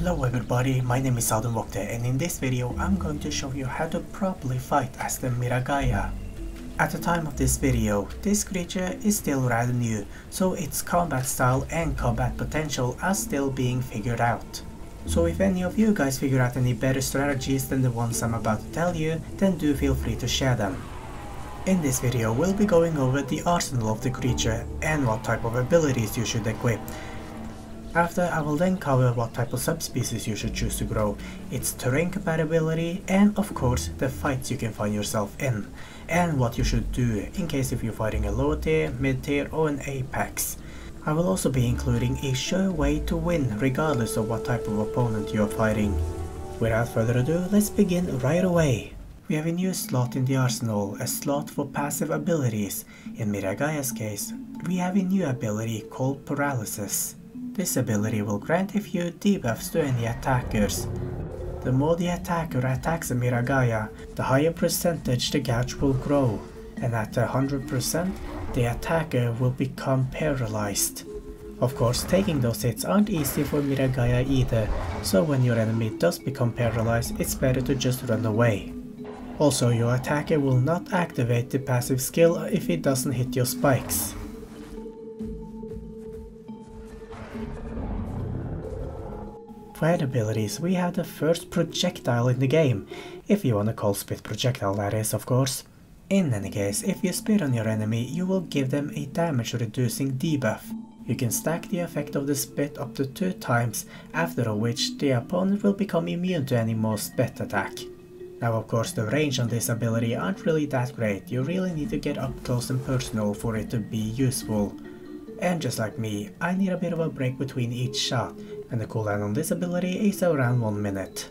Hello everybody, my name is Audun Vokter and in this video I'm going to show you how to properly fight as the Miragaia. At the time of this video, this creature is still rather new, so its combat style and combat potential are still being figured out. So if any of you guys figure out any better strategies than the ones I'm about to tell you, then do feel free to share them. In this video we'll be going over the arsenal of the creature and what type of abilities you should equip, after I will then cover what type of subspecies you should choose to grow, its terrain compatibility and of course the fights you can find yourself in, and what you should do in case if you're fighting a low tier, mid tier or an apex. I will also be including a sure way to win regardless of what type of opponent you are fighting. Without further ado, let's begin right away. We have a new slot in the arsenal, a slot for passive abilities. In Miragaia's case, we have a new ability called Paralysis. This ability will grant a few debuffs to any attackers. The more the attacker attacks a Miragaia, the higher percentage the gouge will grow, and at 100%, the attacker will become paralyzed. Of course, taking those hits aren't easy for Miragaia either, so when your enemy does become paralyzed, it's better to just run away. Also, your attacker will not activate the passive skill if it doesn't hit your spikes. Fire abilities, we have the first projectile in the game, if you wanna call spit projectile that is of course. In any case, if you spit on your enemy, you will give them a damage reducing debuff. You can stack the effect of the spit up to 2 times, after which the opponent will become immune to any more spit attack. Now of course the range on this ability aren't really that great, you really need to get up close and personal for it to be useful. And just like me, I need a bit of a break between each shot, and the cooldown on this ability is around 1 minute.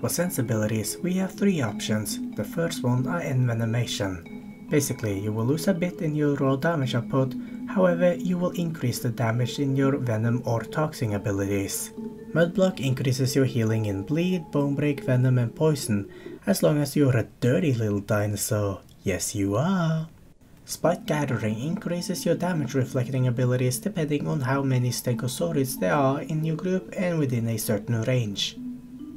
For sense abilities, we have 3 options. The first one are envenomation. Basically, you will lose a bit in your raw damage output, however you will increase the damage in your venom or toxin abilities. Mudblock increases your healing in bleed, bone break, venom and poison, as long as you're a dirty little dinosaur. Yes you are! Spike Gathering increases your damage reflecting abilities depending on how many Stegosaurids there are in your group and within a certain range.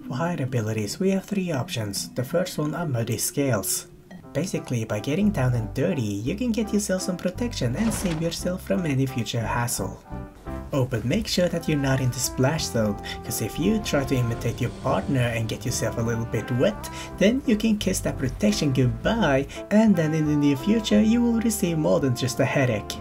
For higher abilities we have three options, the first one are Muddy Scales. Basically by getting down and dirty you can get yourself some protection and save yourself from any future hassle. Oh, but make sure that you're not in the splash zone, cause if you try to imitate your partner and get yourself a little bit wet, then you can kiss that protection goodbye, and then in the near future you will receive more than just a headache.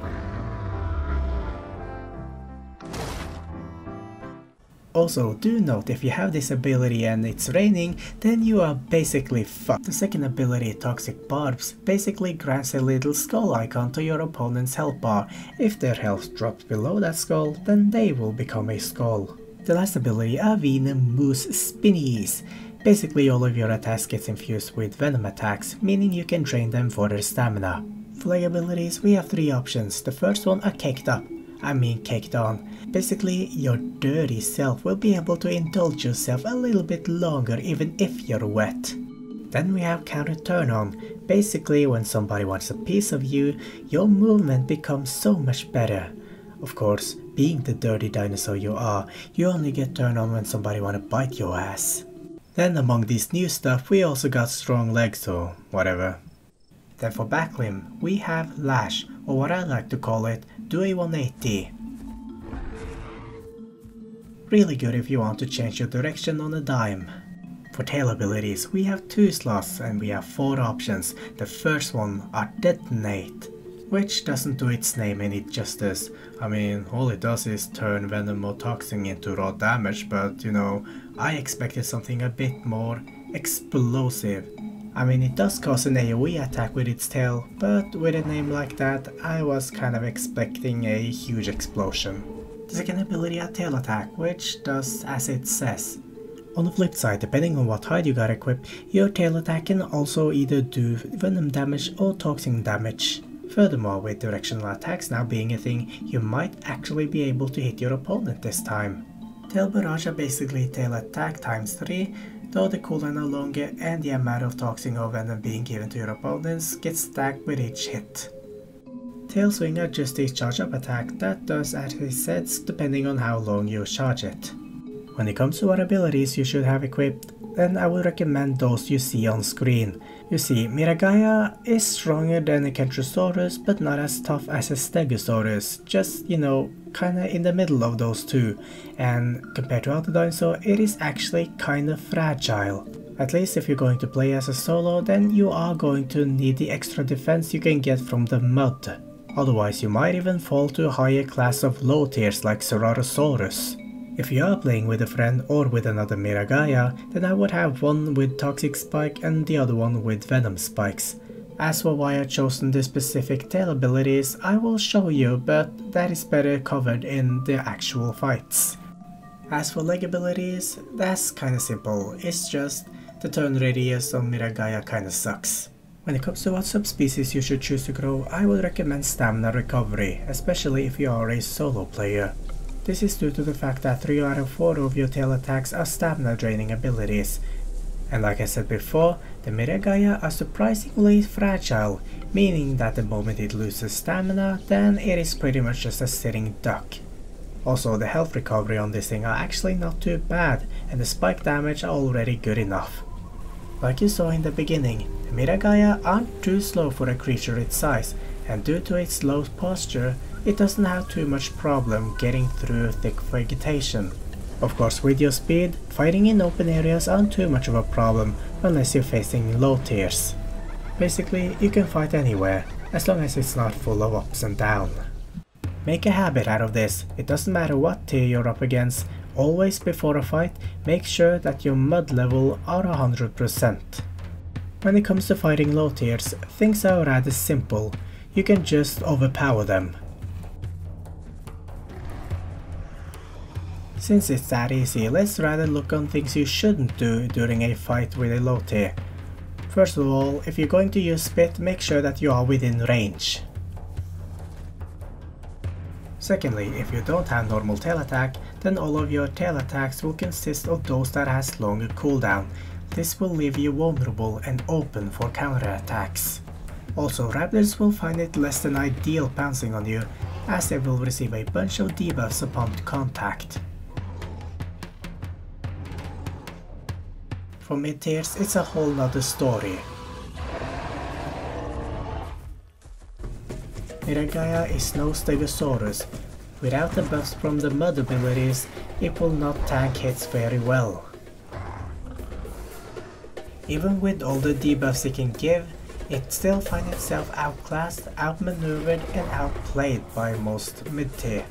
Also, do note if you have this ability and it's raining, then you are basically fucked. The second ability, Toxic Barbs, basically grants a little skull icon to your opponent's health bar. If their health drops below that skull, then they will become a skull. The last ability are Venomous Spines. Basically all of your attacks gets infused with venom attacks, meaning you can drain them for their stamina. For abilities, we have three options. The first one are Caked Up. I mean caked on. Basically, your dirty self will be able to indulge yourself a little bit longer even if you're wet. Then we have counter turn on. Basically, when somebody wants a piece of you, your movement becomes so much better. Of course, being the dirty dinosaur you are, you only get turned on when somebody wanna bite your ass. Then among these new stuff, we also got strong legs or whatever. Then for back limb, we have Lash, or what I like to call it, a 180. Really good if you want to change your direction on a dime. For tail abilities, we have two slots and we have four options. The first one are Detonate, which doesn't do its name any justice. I mean, all it does is turn Venom or Toxin into raw damage, but you know, I expected something a bit more explosive. I mean it does cause an AoE attack with its tail, but with a name like that I was kind of expecting a huge explosion. The second ability a tail attack, which does as it says. On the flip side, depending on what hide you got equipped, your tail attack can also either do venom damage or toxin damage. Furthermore, with directional attacks now being a thing, you might actually be able to hit your opponent this time. Tail barrage are basically tail attack times 3, though the cooldown are longer and the amount of toxin or venom being given to your opponents gets stacked with each hit. Tail swing are just a charge up attack that does as it says depending on how long you charge it. When it comes to what abilities you should have equipped, then I would recommend those you see on screen. You see, Miragaia is stronger than a Kentrosaurus but not as tough as a Stegosaurus, just, you know, kinda in the middle of those two, and compared to other dinosaurs, it is actually kinda fragile. At least if you're going to play as a solo, then you are going to need the extra defense you can get from the mud. Otherwise you might even fall to a higher class of low tiers like Ceratosaurus. If you are playing with a friend or with another Miragaia, then I would have one with Toxic Spike and the other one with Venom Spikes. As for why I chosen the specific tail abilities, I will show you, but that is better covered in the actual fights. As for leg abilities, that's kinda simple, it's just the turn radius of Miragaia kinda sucks. When it comes to what subspecies you should choose to grow, I would recommend Stamina Recovery, especially if you are a solo player. This is due to the fact that 3 out of 4 of your tail attacks are stamina draining abilities. And like I said before, the Miragaia are surprisingly fragile, meaning that the moment it loses stamina, then it is pretty much just a sitting duck. Also, the health recovery on this thing are actually not too bad, and the spike damage are already good enough. Like you saw in the beginning, the Miragaia aren't too slow for a creature its size, and due to its low posture, it doesn't have too much problem getting through thick vegetation. Of course with your speed, fighting in open areas aren't too much of a problem unless you're facing low tiers. Basically, you can fight anywhere, as long as it's not full of ups and downs. Make a habit out of this, it doesn't matter what tier you're up against, always before a fight, make sure that your mud level are 100%. When it comes to fighting low tiers, things are rather simple, you can just overpower them. Since it's that easy, let's rather look on things you shouldn't do during a fight with a low tier. First of all, if you're going to use spit, make sure that you are within range. Secondly, if you don't have normal tail attack, then all of your tail attacks will consist of those that has longer cooldown. This will leave you vulnerable and open for counter attacks. Also, raptors will find it less than ideal pouncing on you, as they will receive a bunch of debuffs upon contact. For mid-tiers, it's a whole nother story. Miragaia is no Stegosaurus. Without the buffs from the mud abilities, it will not tank hits very well. Even with all the debuffs it can give, it still finds itself outclassed, outmaneuvered and outplayed by most mid-tier.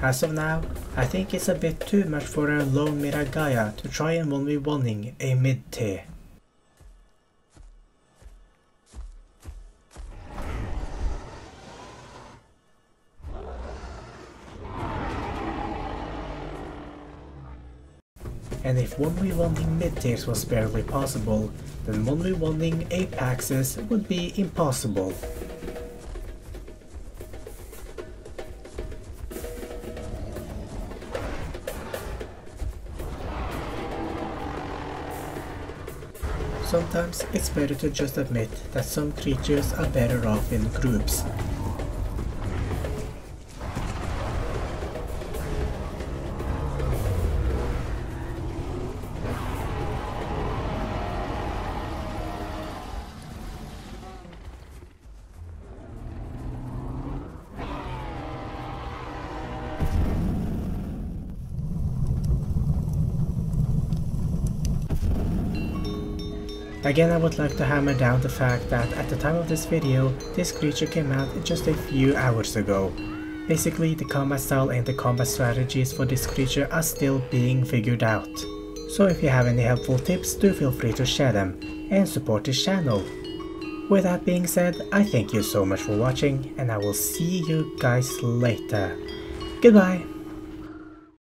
As of now, I think it's a bit too much for a lone Miragaia to try and 1v1ing a mid-tier. And if 1v1ing mid-tiers was barely possible, then 1v1ing Apaxes would be impossible. Sometimes it's better to just admit that some creatures are better off in groups Again I would like to hammer down the fact that at the time of this video, this creature came out just a few hours ago. Basically the combat style and the combat strategies for this creature are still being figured out. So if you have any helpful tips do feel free to share them, and support this channel. With that being said, I thank you so much for watching and I will see you guys later. Goodbye!